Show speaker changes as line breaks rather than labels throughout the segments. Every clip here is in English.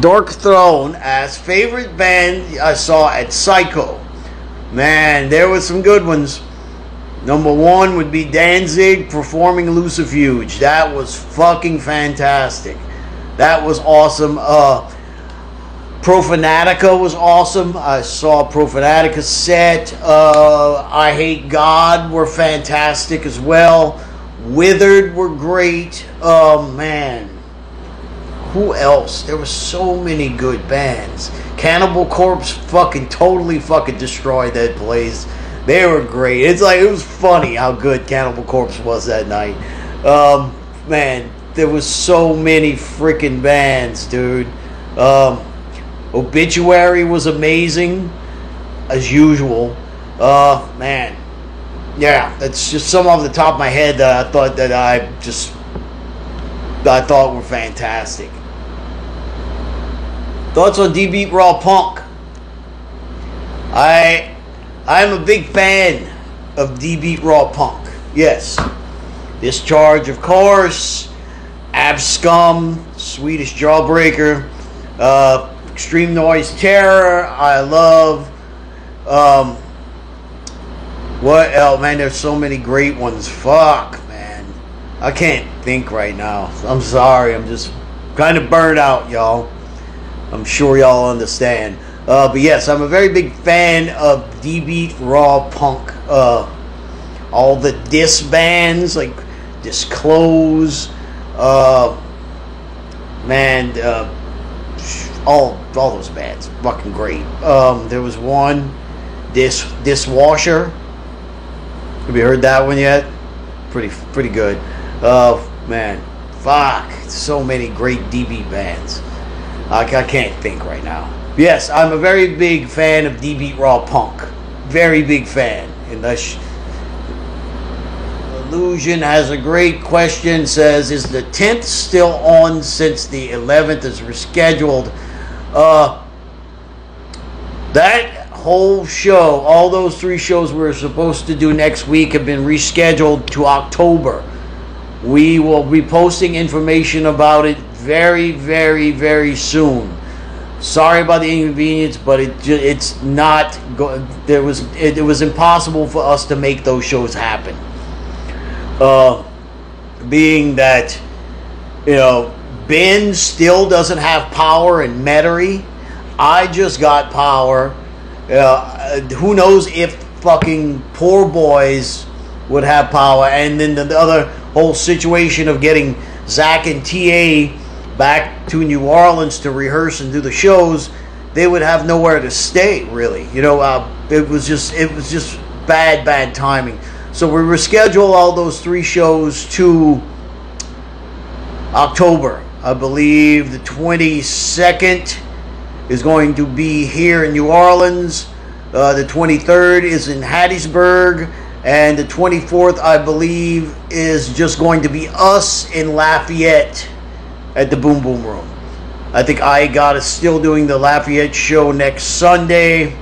Dark Throne as favorite band I saw at Psycho. Man, there was some good ones. Number one would be Danzig performing Lucifuge. That was fucking fantastic. That was awesome. Uh, Profanatica was awesome. I saw Profanatica set. Uh, I Hate God were fantastic as well. Withered were great. Oh man. Who else? There were so many good bands. Cannibal Corpse fucking totally fucking destroyed that place. They were great. It's like it was funny how good Cannibal Corpse was that night. Um, man, there was so many freaking bands, dude. Um, Obituary was amazing, as usual. Uh, man, yeah, that's just some off the top of my head that I thought that I just I thought were fantastic. Thoughts on D Beat Raw Punk? I I'm a big fan of D Beat Raw Punk. Yes. Discharge, of course. Avskum, Swedish Jawbreaker, uh, Extreme Noise Terror. I love. Um, what else, man? There's so many great ones. Fuck, man. I can't think right now. I'm sorry. I'm just kind of burned out, y'all. I'm sure y'all understand. Uh, but yes, I'm a very big fan of D Beat Raw Punk. Uh, all the disc bands like Disclose, uh, man, uh, all all those bands, fucking great. Um, there was one, Dis Dishwasher. Have you heard that one yet? Pretty pretty good. Uh, man, fuck, so many great DB bands. I, I can't think right now. Yes, I'm a very big fan of D Beat Raw Punk. Very big fan. And Illusion has a great question. Says, is the 10th still on since the 11th is rescheduled? Uh, that whole show, all those three shows we were supposed to do next week have been rescheduled to October. We will be posting information about it very, very, very soon. Sorry about the inconvenience, but it it's not. Go- there was it, it was impossible for us to make those shows happen. Uh, being that you know Ben still doesn't have power in Metairie. I just got power. Uh, who knows if fucking poor boys would have power, and then the, the other whole situation of getting Zach and TA back to New Orleans to rehearse and do the shows, they would have nowhere to stay. Really, you know, uh, it was just it was just bad, bad timing. So we rescheduled all those three shows to October. I believe the 22nd is going to be here in New Orleans. Uh, the 23rd is in Hattiesburg. And the 24th, I believe, is just going to be us in Lafayette at the Boom Boom Room. I think I got is still doing the Lafayette show next Sunday,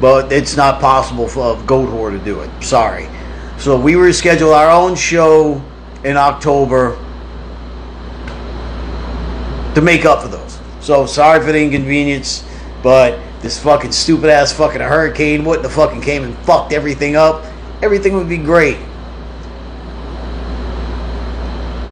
but it's not possible for Goatwhore to do it. Sorry. So we reschedule our own show in October to make up for those. So sorry for the inconvenience, but this fucking stupid ass fucking hurricane wouldn't have fucking came and fucked everything up. Everything would be great.